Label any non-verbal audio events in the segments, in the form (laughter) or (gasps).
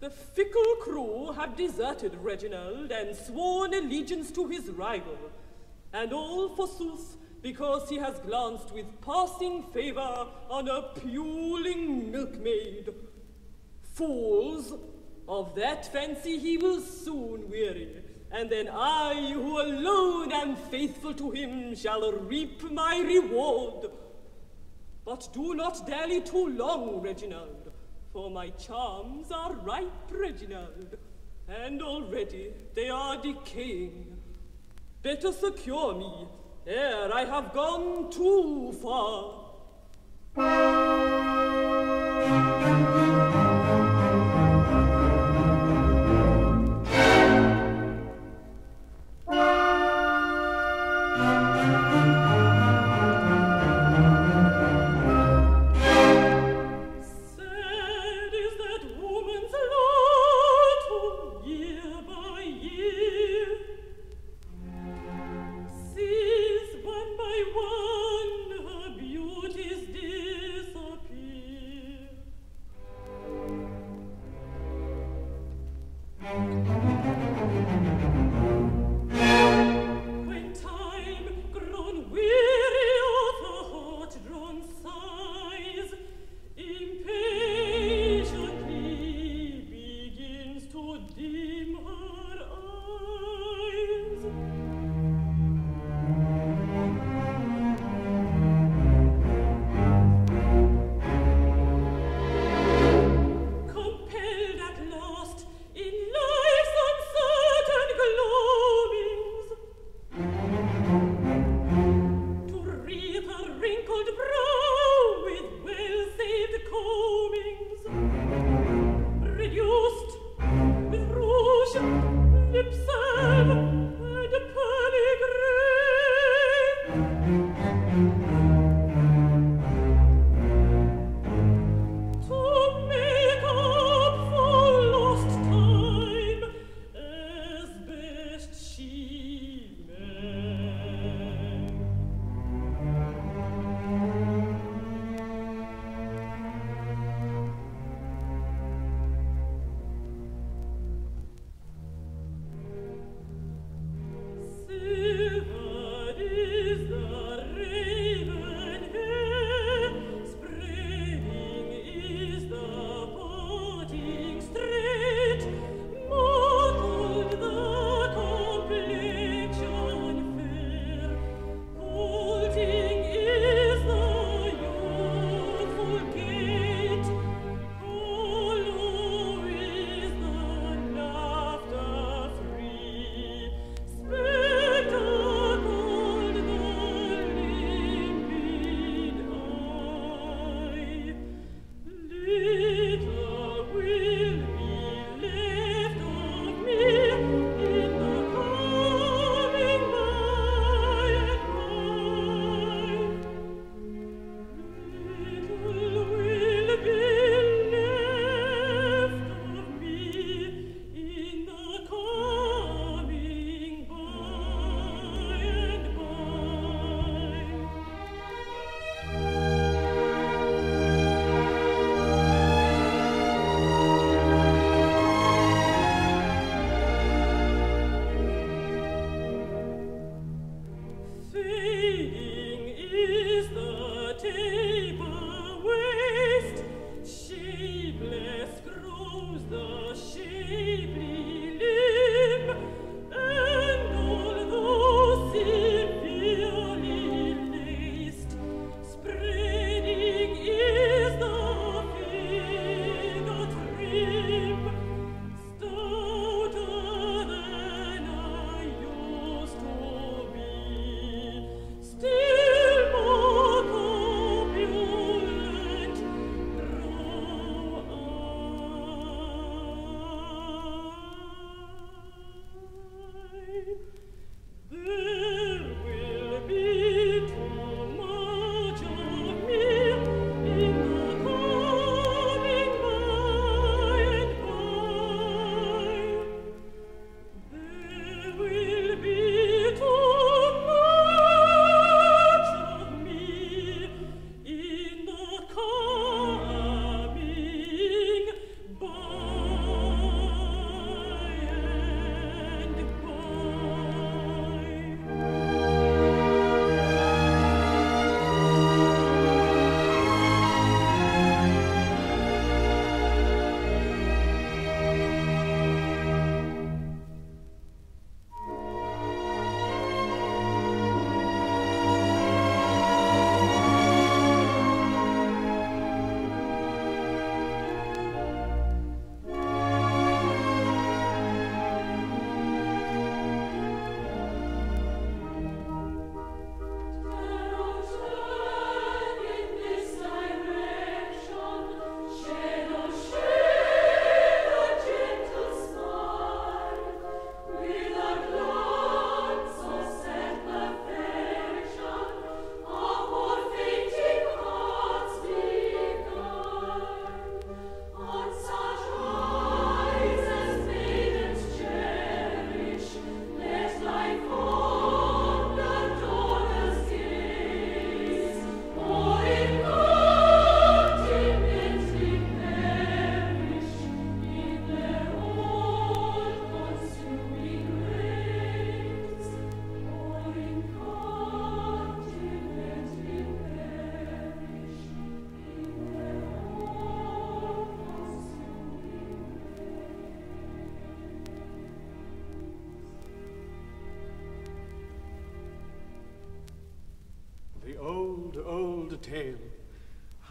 The fickle crew have deserted Reginald and sworn allegiance to his rival. And all, forsooth, because he has glanced with passing favor on a puling milkmaid. Fools! Of that fancy he will soon weary, and then I, who alone am faithful to him, shall reap my reward. But do not dally too long, Reginald, for my charms are ripe, Reginald, and already they are decaying. Better secure me, ere I have gone too far.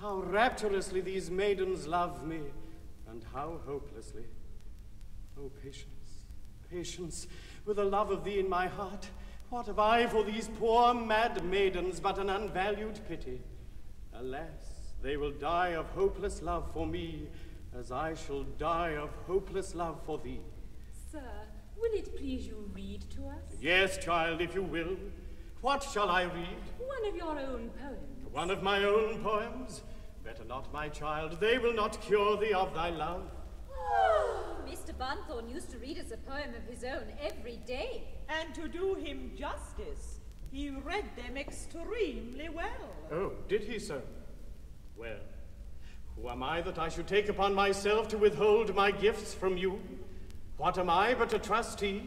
How rapturously these maidens love me, and how hopelessly. Oh, patience, patience, with the love of thee in my heart, what have I for these poor mad maidens but an unvalued pity? Alas, they will die of hopeless love for me, as I shall die of hopeless love for thee. Sir, will it please you read to us? Yes, child, if you will. What shall I read? One of your own poems. One of my own poems? Better not, my child. They will not cure thee of thy love. (gasps) Mr. Bunthorne used to read us a poem of his own every day. And to do him justice, he read them extremely well. Oh, did he so? Well, who am I that I should take upon myself to withhold my gifts from you? What am I but a trustee?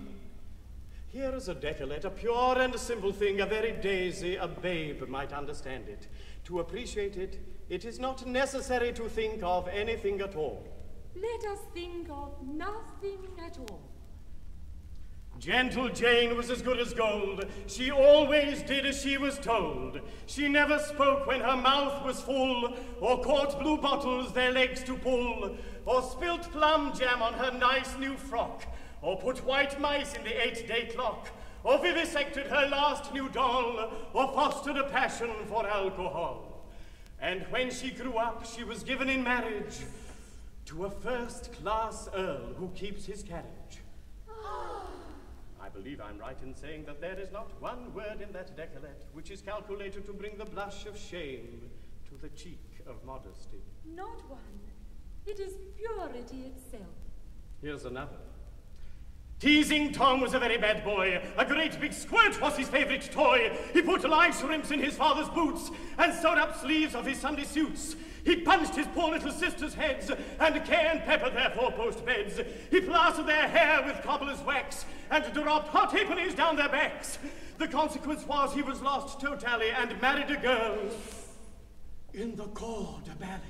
Here is a decalet, a pure and a simple thing, a very daisy, a babe might understand it. To appreciate it, it is not necessary to think of anything at all. Let us think of nothing at all. Gentle Jane was as good as gold. She always did as she was told. She never spoke when her mouth was full, or caught blue bottles their legs to pull, or spilt plum jam on her nice new frock, or put white mice in the eight-day clock, or vivisected her last new doll, or fostered a passion for alcohol. And when she grew up, she was given in marriage to a first-class earl who keeps his carriage. I believe I'm right in saying that there is not one word in that decalet which is calculated to bring the blush of shame to the cheek of modesty. Not one. It is purity itself. Here's another. Teasing Tom was a very bad boy. A great big squirt was his favorite toy. He put live shrimps in his father's boots and sewed up sleeves of his Sunday suits. He punched his poor little sisters' heads and cayenne pepper their four-post beds. He plastered their hair with cobbler's wax and dropped hot halfpennies down their backs. The consequence was he was lost totally and married a girl in the corps de ballet.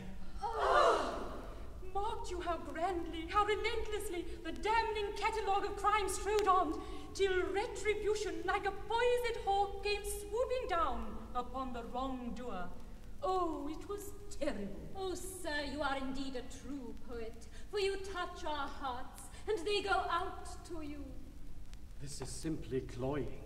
Marked you how grandly, how relentlessly the damning catalogue of crimes strode on, till retribution, like a poisoned hawk, came swooping down upon the wrongdoer. Oh, it was terrible. Oh, sir, you are indeed a true poet, for you touch our hearts, and they go out to you. This is simply cloying.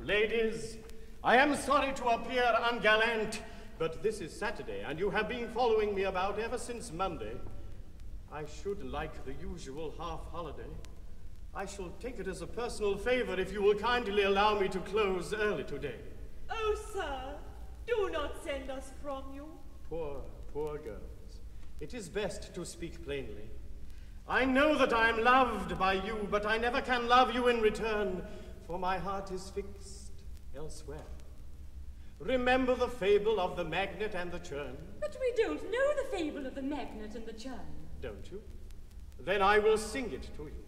Ladies, I am sorry to appear ungallant, but this is Saturday, and you have been following me about ever since Monday. I should like the usual half holiday. I shall take it as a personal favor if you will kindly allow me to close early today. Oh, sir, do not send us from you. Poor, poor girls. It is best to speak plainly. I know that I am loved by you, but I never can love you in return, for my heart is fixed elsewhere. Remember the fable of the magnet and the churn? But we don't know the fable of the magnet and the churn. Don't you? Then I will sing it to you.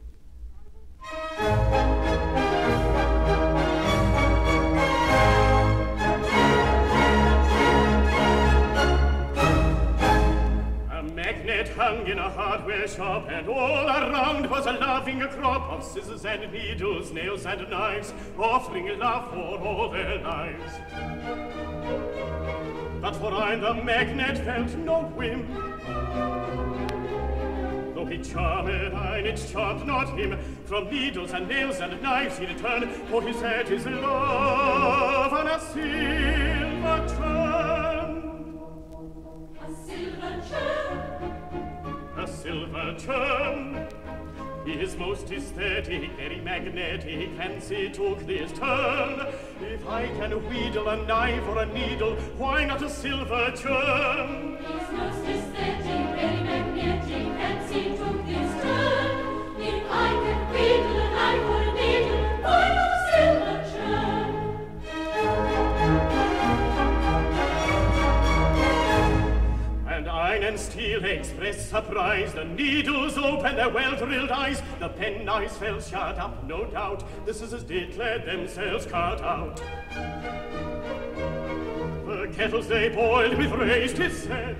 A magnet hung in a hardware shop, and all around was a laughing crop of scissors and needles, nails and knives, offering love for all their lives. but for I the magnet felt no whim. Though he charmed and it charmed not him. From needles and nails and knives he turn for he set his love on a silver churn. A silver churn? A silver churn is most aesthetic, very magnetic, fancy took this turn. If I can wheedle a knife or a needle, why not a silver churn? It's most And steel express surprise. The needles open their well-drilled eyes. The pen knives fell shut up, no doubt. The scissors declared themselves cut out. The kettles they boiled with raised his head.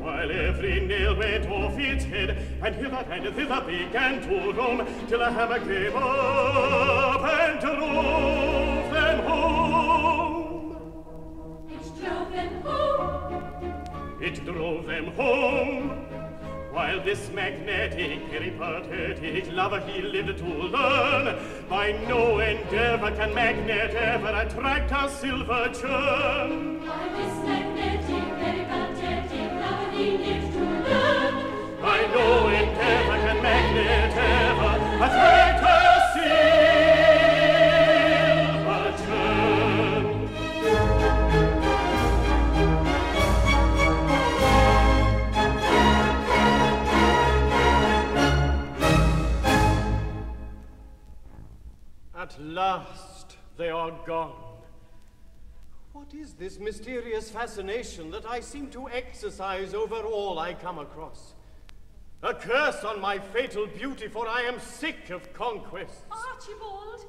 While every nail went off its head, and hither and thither began to roam, till a hammer came up and drove them them home. While this magnetic, peripatetic lover he lived to learn, by no endeavor can magnet ever attract a silver churn. Last they are gone. What is this mysterious fascination that I seem to exercise over all I come across? A curse on my fatal beauty, for I am sick of conquests. Archibald,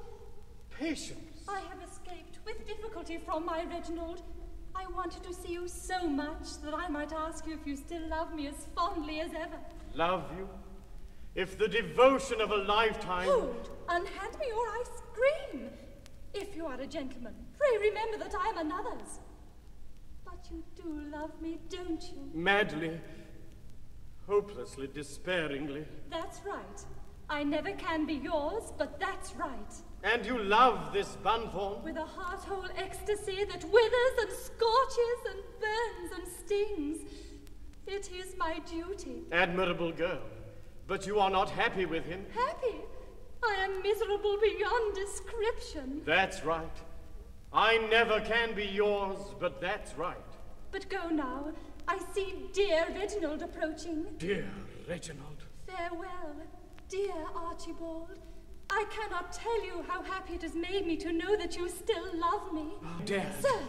Patience. I have escaped with difficulty from my Reginald. I wanted to see you so much that I might ask you if you still love me as fondly as ever. Love you? If the devotion of a lifetime. Hold! Unhand me or I scream! If you are a gentleman, pray remember that I am another's. But you do love me, don't you? Madly, hopelessly, despairingly. That's right. I never can be yours, but that's right. And you love this Bunthorne? With a heart-whole ecstasy that withers and scorches and burns and stings. It is my duty. Admirable girl. But you are not happy with him? Happy? I am miserable beyond description. That's right. I never can be yours, but that's right. But go now. I see dear Reginald approaching. Dear Reginald. Farewell, dear Archibald. I cannot tell you how happy it has made me to know that you still love me. Oh, Dad. Sir,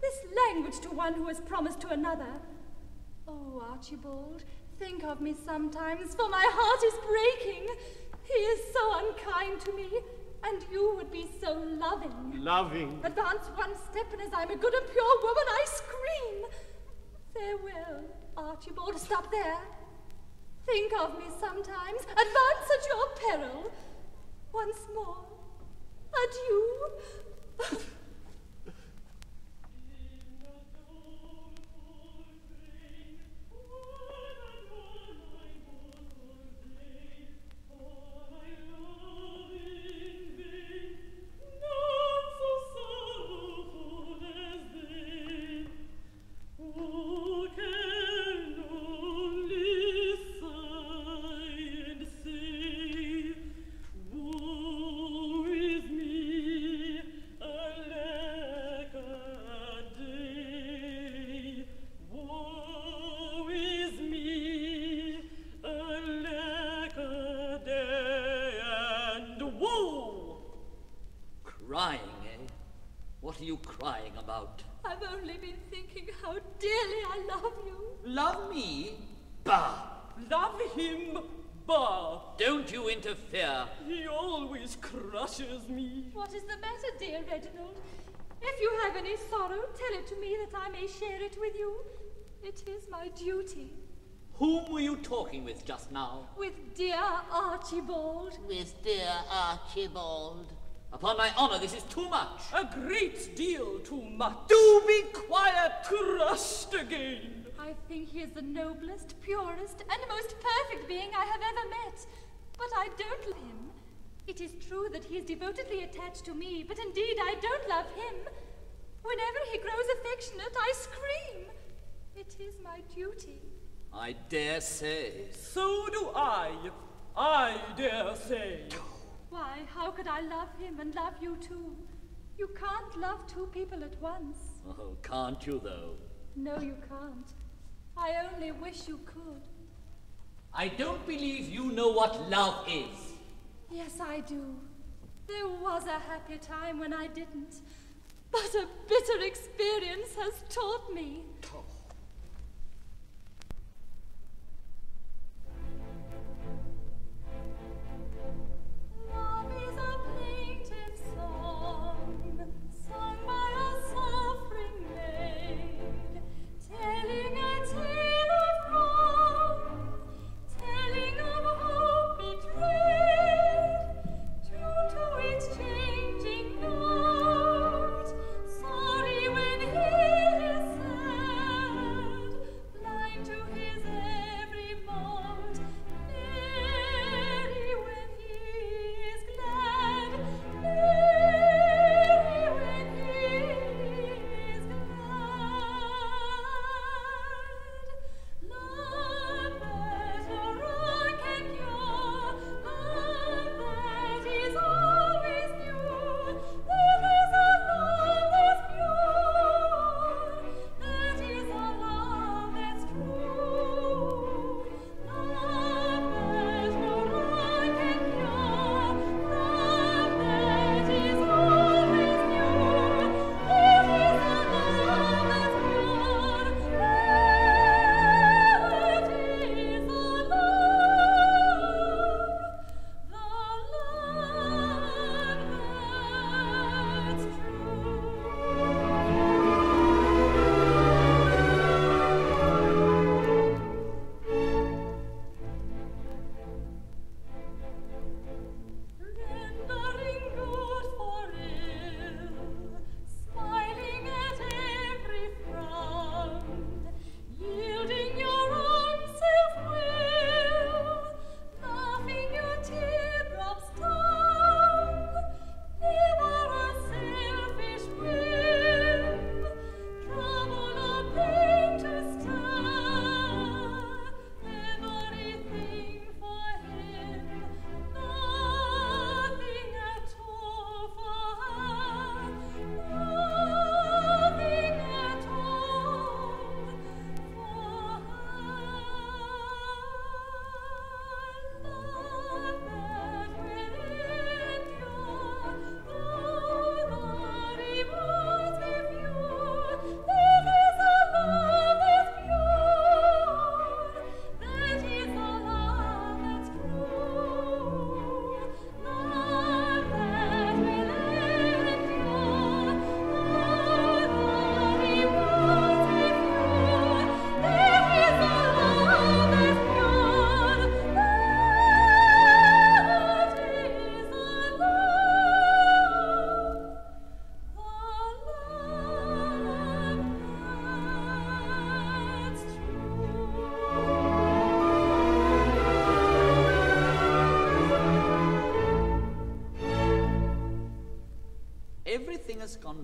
this language to one who has promised to another. Oh, Archibald, think of me sometimes, for my heart is breaking. He is so unkind to me, and you would be so loving. Loving. Advance one step, and as I'm a good and pure woman, I scream. Farewell, Archibald. Stop there. Think of me sometimes. Advance at your peril. Once more. Adieu. (laughs) matter, dear Reginald? If you have any sorrow, tell it to me that I may share it with you. It is my duty. Whom were you talking with just now? With dear Archibald. With dear Archibald. Upon my honor, this is too much. A great deal too much. Do be quiet! trust again. I think he is the noblest, purest, and most perfect being I have ever met. But I don't love him. It is true that he is devotedly attached to me, but indeed I don't love him. Whenever he grows affectionate, I scream. It is my duty. I dare say. So do I. I dare say. Why, how could I love him and love you too? You can't love two people at once. Oh, can't you, though? No, you can't. I only wish you could. I don't believe you know what love is. Yes, I do. There was a happy time when I didn't. But a bitter experience has taught me.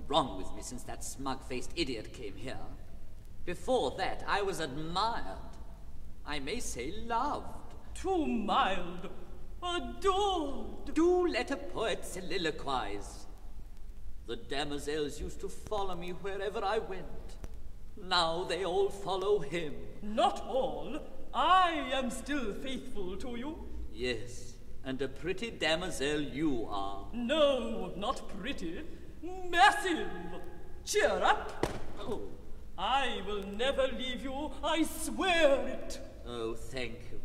Wrong with me since that smug-faced idiot came here. Before that, I was admired. I may say loved. Too mild. Adored. Do let a poet soliloquize. The damosels used to follow me wherever I went. Now they all follow him. Not all. I am still faithful to you. Yes, and a pretty damosel you are. No, not pretty. Massive. Cheer up. Oh, I will never leave you. I swear it. oh, thank you.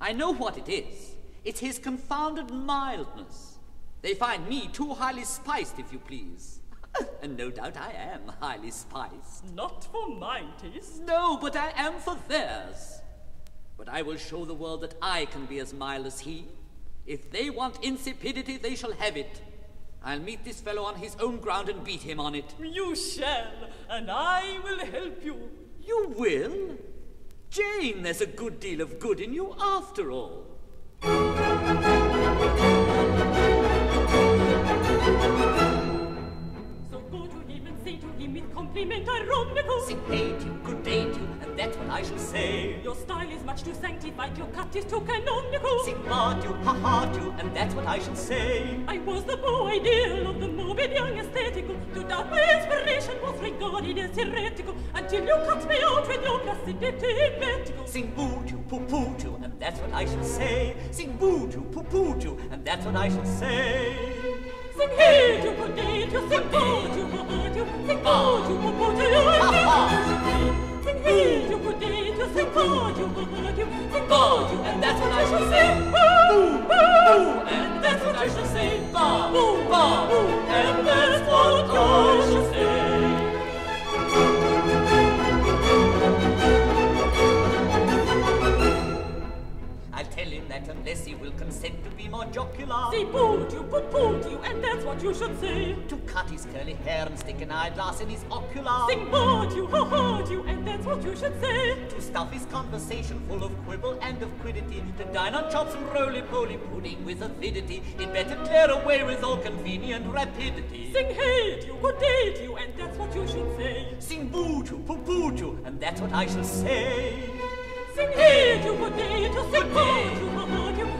I know what it is. It's his confounded mildness. They find me too highly spiced, if you please. (laughs) and no doubt I am highly spiced. Not for my taste. No, but I am for theirs. But I will show the world that I can be as mild as he. If they want insipidity, they shall have it. I'll meet this fellow on his own ground and beat him on it. You shall, and I will help you. You will? Jane, there's a good deal of good in you after all. compliment I rhombicum. Sing hate you, good date you, and that's what I shall say. Your style is much too sanctified, your cut is too canonical. Sing hard you, ha ha you, and that's what I shall say. I was the beau ideal of the morbid young aesthetical. To doubt my inspiration was regarded as heretical, until you cut me out with your placidity vertical. Sing boo you, poo poo you, and that's what I shall say. Sing boo you, poo poo you, and that's what I shall say. And that's what I shall say. And that's what I shall say. Ba, Boo, ba, boo, and that's what I shall say. Unless he will consent to be more jocular, to poo poo to and that's what you should say. to cut his curly hair and stick an eyeglass in his ocular, Sing boo to ho ho to and that's what you should say. to stuff his conversation full of quibble and of quiddity, to dine on chops and roly-poly pudding with avidity, he'd better clear away with all convenient rapidity. Sing hey to good day to you, and that's what you should say. Sing boo to, poo poo to, and that's what I shall say. Sing hey to good day to sing boo to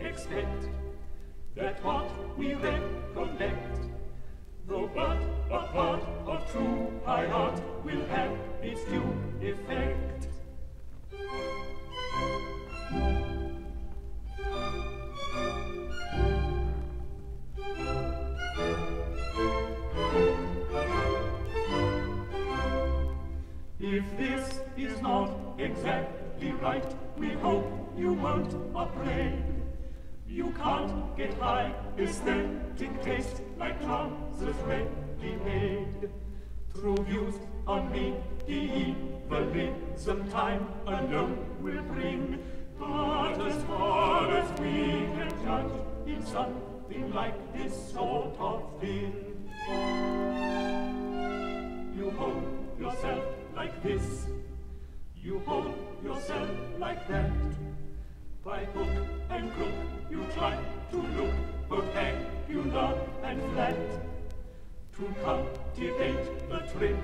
expect that what we recollect, though but a part of true high art, will have its due effect. If this is not exactly right, we hope you won't upbraid. You can't get high aesthetic taste like trousers ready made. Through views on medievalism, time alone will bring. But as far as we can judge, it's something like this sort of thing. You hold yourself like this. You hold yourself like that. By hook and crook you try to look perpendicular and flat To cultivate the trim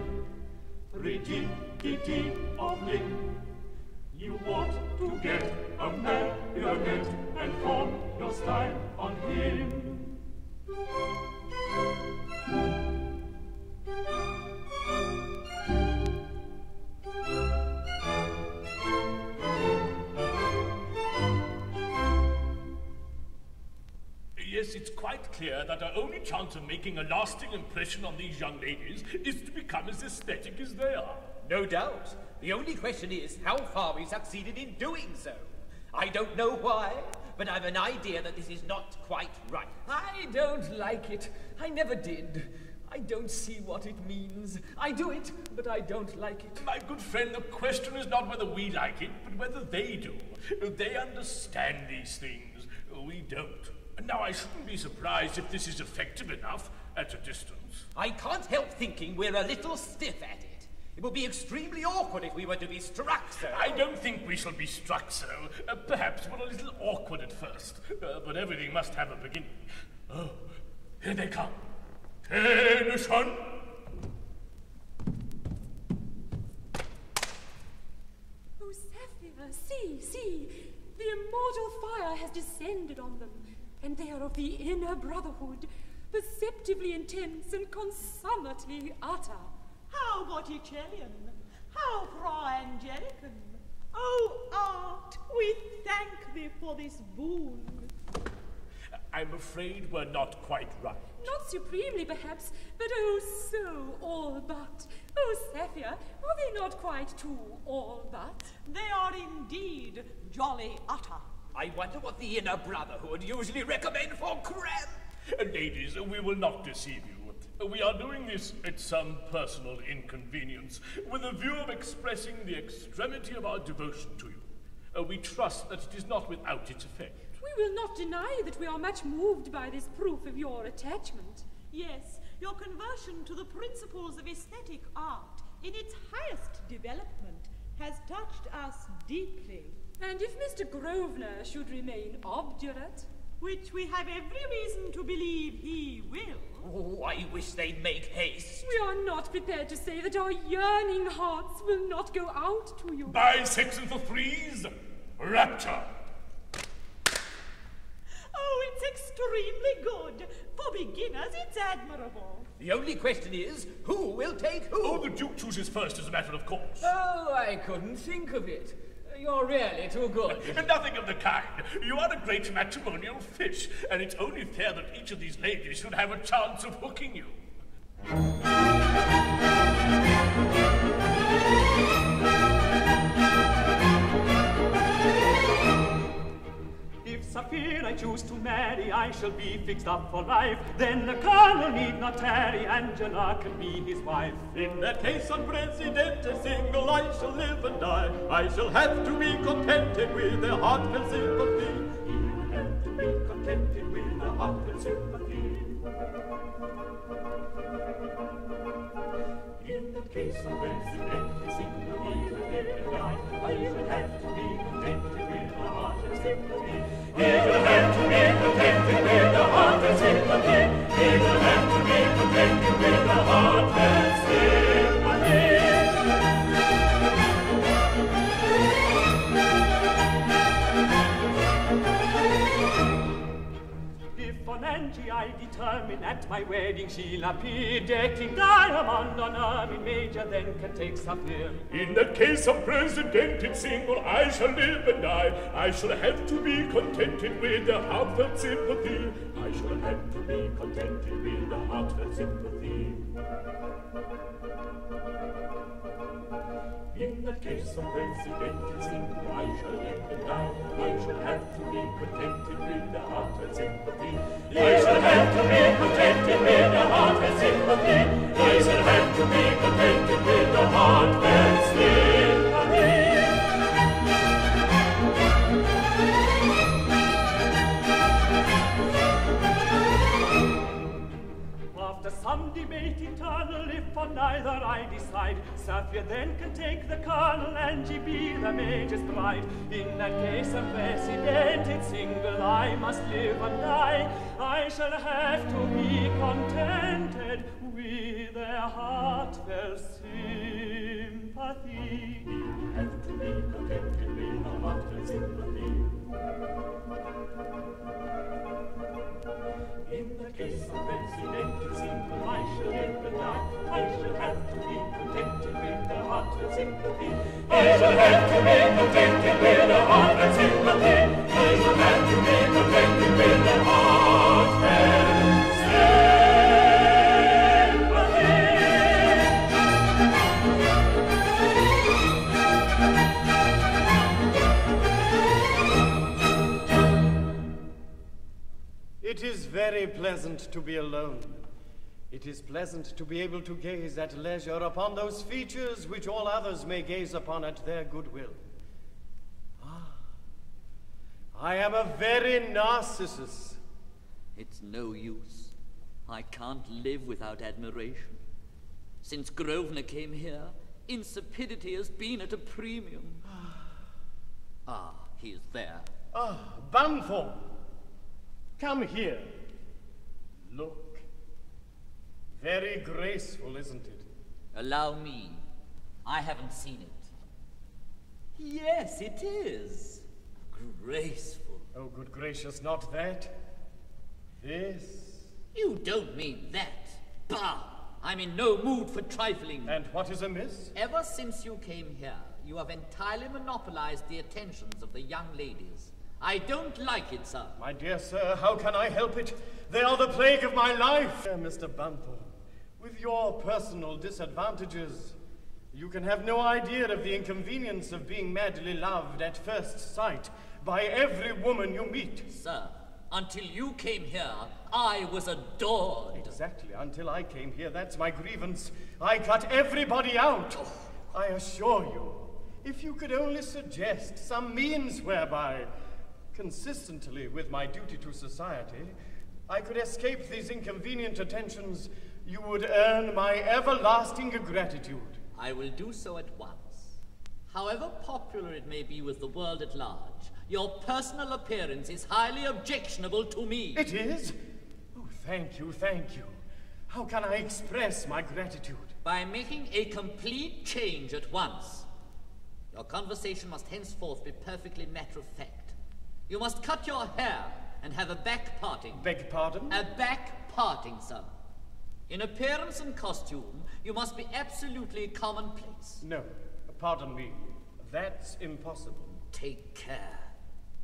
rigidity of limb You want to get a marionette and form your style on him. Quite clear that our only chance of making a lasting impression on these young ladies is to become as aesthetic as they are. No doubt. The only question is how far we succeeded in doing so. I don't know why, but I've an idea that this is not quite right. I don't like it. I never did. I don't see what it means. I do it, but I don't like it. My good friend, the question is not whether we like it, but whether they do. They understand these things. We don't. And now I shouldn't be surprised if this is effective enough at a distance. I can't help thinking we're a little stiff at it. It would be extremely awkward if we were to be struck so. I don't think we shall be struck so. Uh, perhaps we're a little awkward at first, uh, but everything must have a beginning. Oh, here they come. Tennyson! Oh, Saphir, see, see! The immortal fire has descended on them, and they are of the inner brotherhood, perceptibly intense and consummately utter. How Botticellian! How Fra Angelican! Oh, art, we thank thee for this boon. I'm afraid we're not quite right. Not supremely, perhaps, but oh, so all but. Oh, Saphir, are they not quite too all but? They are indeed jolly utter. I wonder what the inner brotherhood usually recommend for cramp. Uh, ladies, we will not deceive you. We are doing this at some personal inconvenience, with a view of expressing the extremity of our devotion to you. Uh, we trust that it is not without its effect. We will not deny that we are much moved by this proof of your attachment. Yes, your conversion to the principles of aesthetic art, in its highest development, has touched us deeply. And if Mr. Grosvenor should remain obdurate, which we have every reason to believe he will. Oh, I wish they'd make haste. We are not prepared to say that our yearning hearts will not go out to you. By six and for threes, rapture. Oh, it's extremely good. For beginners, it's admirable. The only question is, who will take who? Oh, the Duke chooses first as a matter of course. Oh, I couldn't think of it. You're really too good. (laughs) Nothing of the kind. You are a great matrimonial fish, and it's only fair that each of these ladies should have a chance of hooking you. Saphir I choose to marry, I shall be fixed up for life. Then the colonel need not tarry, Angela can be his wife. In that case, on president a single, I shall live and die. I shall have to be contented with a heartfelt sympathy. He will have to be contented with a heartfelt sympathy. In that case, a single, I will live and die. I shall have to be contented with a heartfelt sympathy. plenty I determine at my wedding she'll appear decked in diamond on arm in major then can take sapphire. In that case of president in single I shall live and die. I shall have to be contented with the heartfelt sympathy. I shall have to be contented with the heartfelt sympathy. Case of presidented single, I shall live and die. I shall have to be contented with a heartfelt sympathy. I shall have to be contented with a heartfelt sympathy. I shall have to be contented with a heartfelt sympathy. the mated tunnel if on either I decide. Sapphire then can take the colonel and ye be the Major's bride. In that case I'm precedented, single I must live and die. I shall have to be contented with their heartfelt sympathy. Have to be contented with their heartfelt sympathy. In the case of precedented, single It is very pleasant to be alone. It is pleasant to be able to gaze at leisure upon those features which all others may gaze upon at their goodwill. Ah, I am a very Narcissus. It's no use. I can't live without admiration. Since Grosvenor came here, insipidity has been at a premium. ah, he is there. Ah, Bunthorne. Come here. Look. Very graceful, isn't it? Allow me. I haven't seen it. Yes, it is. Graceful. Oh, good gracious, not that. This. You don't mean that. Bah! I'm in no mood for trifling. And what is amiss? Ever since you came here, you have entirely monopolized the attentions of the young ladies. I don't like it, sir. My dear sir, how can I help it? They are the plague of my life. Dear Mr. Bunthorne, with your personal disadvantages, you can have no idea of the inconvenience of being madly loved at first sight by every woman you meet. Sir, until you came here, I was adored. Exactly, until I came here. That's my grievance. I cut everybody out. Oh. I assure you, if you could only suggest some means whereby, consistently with my duty to society, I could escape these inconvenient attentions, you would earn my everlasting gratitude. I will do so at once. However popular it may be with the world at large, your personal appearance is highly objectionable to me. It is? Oh, thank you, thank you. How can I express my gratitude? By making a complete change at once. Your conversation must henceforth be perfectly matter of fact. You must cut your hair and have a back parting. Beg pardon? A back parting, sir. In appearance and costume, you must be absolutely commonplace. No, pardon me. That's impossible. Take care.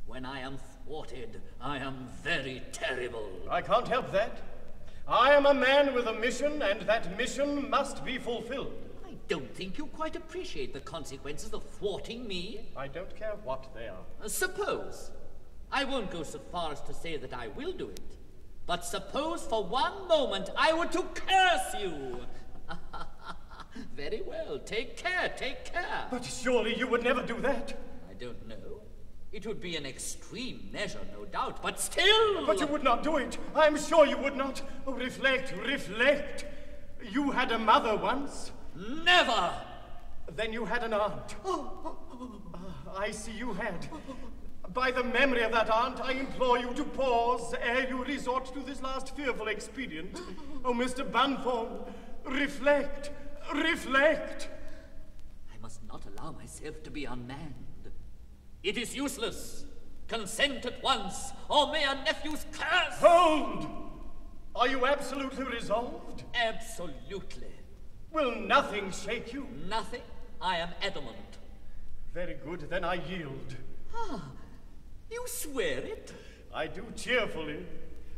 When I am thwarted, I am very terrible. I can't help that. I am a man with a mission, and that mission must be fulfilled. I don't think you quite appreciate the consequences of thwarting me. I don't care what they are. Uh, suppose. I won't go so far as to say that I will do it. But suppose for one moment I were to curse you. (laughs) Very well. Take care, take care. But surely you would never do that. I don't know. It would be an extreme measure, no doubt, but still. But you would not do it. I'm sure you would not. Oh, reflect, reflect. You had a mother once. Never. Then you had an aunt. Oh, (gasps) I see you had. By the memory of that aunt, I implore you to pause ere you resort to this last fearful expedient. Oh, Mr. Bunthorne, reflect, reflect. I must not allow myself to be unmanned. It is useless. Consent at once, or may a nephew's curse. Hold! Are you absolutely resolved? Absolutely. Will nothing shake you? Nothing. I am adamant. Very good, then I yield. Ah, you swear it? I do cheerfully.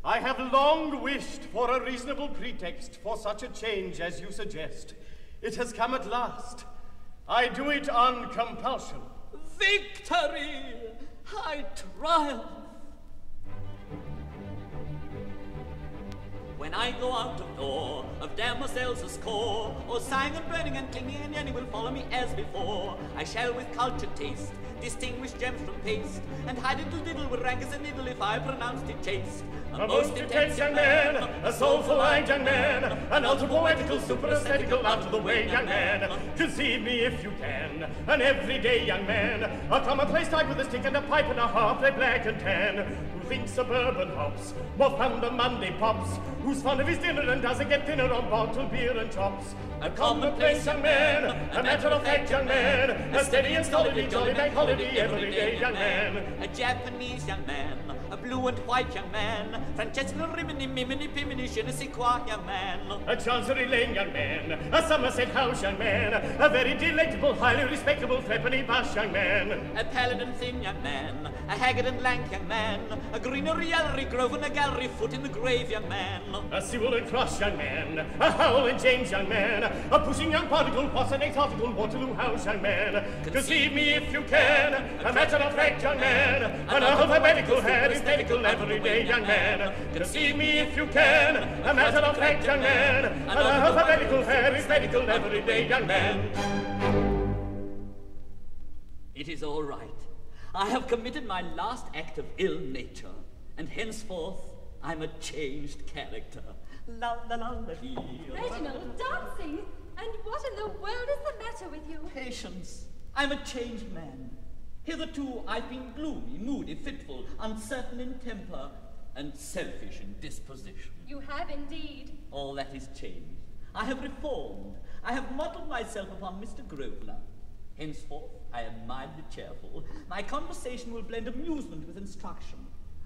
I have long wished for a reasonable pretext for such a change as you suggest. It has come at last. I do it on compulsion. Victory! I triumph! When I go out of door, of damosels a score, or sighing and burning and clinging and yearning will follow me as before. I shall with cultured taste distinguish gems from paste, and hide it diddle with rank as a needle if I pronounced it chaste. A most intense young man, a soulful-eyed young man, an ultra-poetical, super-aesthetical, out-of-the-way young man. Conceive me if you can, an everyday young man, a commonplace type with a stick and a pipe and a harp, they black and tan, who suburban hops more fun than Monday pops, who's fond of his dinner and doesn't get dinner on bottled beer and chops. A commonplace young man, a matter-of-fact young man, a steady and stolidly jolly bank holiday everyday young man. A Japanese young man, a blue and white young man, Francesca Rimini, Mimini, Pimini, ne young man. A Chancery Lane young man, a Somerset House young man, a very delectable, highly respectable, threepenny bash young man. A pallid and thin young man, a haggard and lank young man, a greenery gallery, Grosvenor Gallery, foot in the grave young man. A Sewell and Cross young man, a Howell and James young man, a pushing young particle, what's an article, Waterloo House young man. Conceive me if you can, a matter of fact young man, an alphabetical, arithmetical, everyday young man. Conceive me if you can, a matter of fact young man, an alphabetical, medical everyday young man. It is all right. I have committed my last act of ill nature, and henceforth I'm a changed character. La la la la. Reginald, dancing? And what in the world is the matter with you? Patience. I'm a changed man. Hitherto I've been gloomy, moody, fitful, uncertain in temper, and selfish in disposition. You have indeed. All that is changed. I have reformed. I have modelled myself upon Mr. Grosvenor. Henceforth, I am mildly cheerful. My conversation will blend amusement with instruction.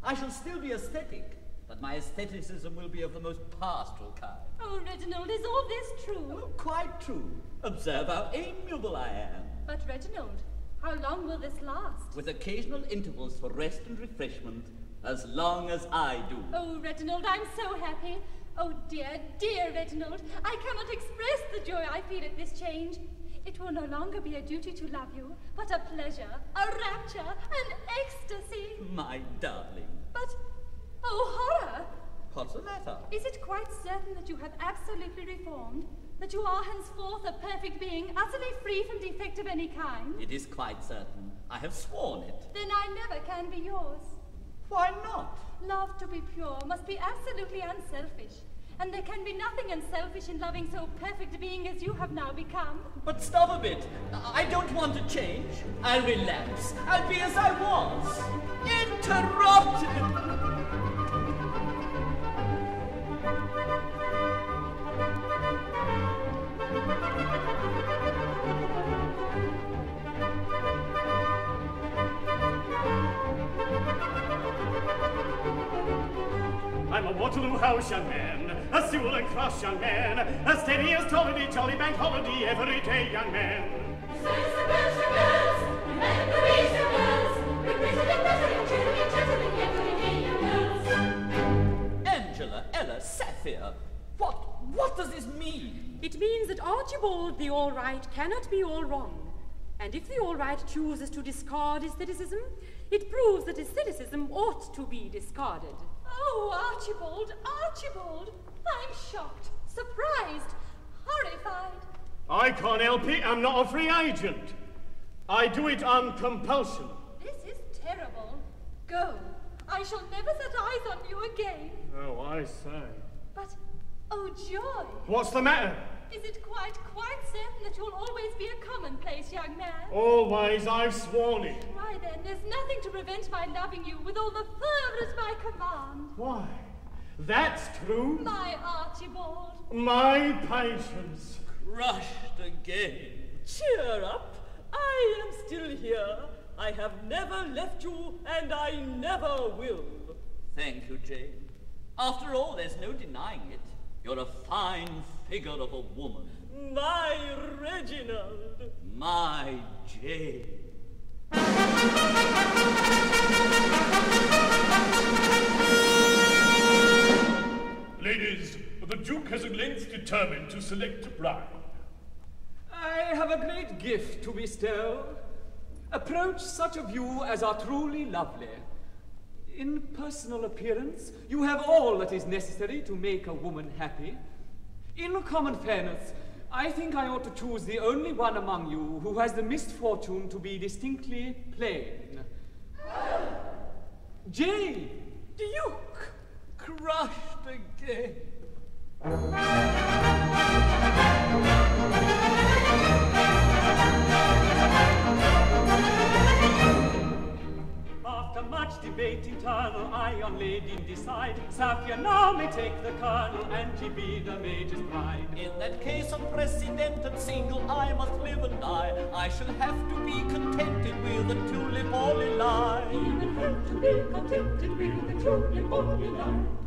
I shall still be aesthetic, but my aestheticism will be of the most pastoral kind. Oh, Reginald, is all this true? Oh, quite true. Observe how amiable I am. But, Reginald, how long will this last? With occasional intervals for rest and refreshment, as long as I do. Oh, Reginald, I'm so happy. Oh, dear, dear Reginald, I cannot express the joy I feel at this change. It will no longer be a duty to love you, but a pleasure, a rapture, an ecstasy. My darling. But, oh, horror! What's the matter? Is it quite certain that you have absolutely reformed? That you are henceforth a perfect being, utterly free from defect of any kind? It is quite certain. I have sworn it. Then I never can be yours. Why not? Love to be pure must be absolutely unselfish. And there can be nothing unselfish in loving so perfect a being as you have now become. But stop a bit. I don't want to change. I'll relapse. I'll be as I was. Interrupted! Sewell Cross young man, a steady as Tolliday, jolly bank holiday, everyday young man. Angela, Ella, Saphir. What, what does this mean? It means that Archibald the All Right cannot be all wrong. And if the All Right chooses to discard aestheticism, it proves that aestheticism ought to be discarded. Oh, Archibald, Archibald! I'm shocked, surprised, horrified. I can't help it, I'm not a free agent. I do it on compulsion. This is terrible. Go. I shall never set eyes on you again. Oh, I say. But, oh joy! What's the matter? Is it quite, quite certain that you'll always be a commonplace young man? Always, I've sworn it. Why then, there's nothing to prevent my loving you with all the fervour at my command. Why? That's true. My Archibald. My patience. Crushed again. Cheer up. I am still here. I have never left you, and I never will. Thank you, Jane. After all, there's no denying it. You're a fine figure of a woman. My Reginald. My Jane. (laughs) Ladies, the Duke has at length determined to select a bride. I have a great gift to bestow. Approach such of you as are truly lovely. In personal appearance, you have all that is necessary to make a woman happy. In common fairness, I think I ought to choose the only one among you who has the misfortune to be distinctly plain. The duke! Crushed again. Much debate internal, I on lady decide. Saphir now may take the colonel, and she be the major's bride. In that case, of president and single, I must live and die. I shall have to be contented with a tulip only lie. Even have to be contented with a tulip only lie.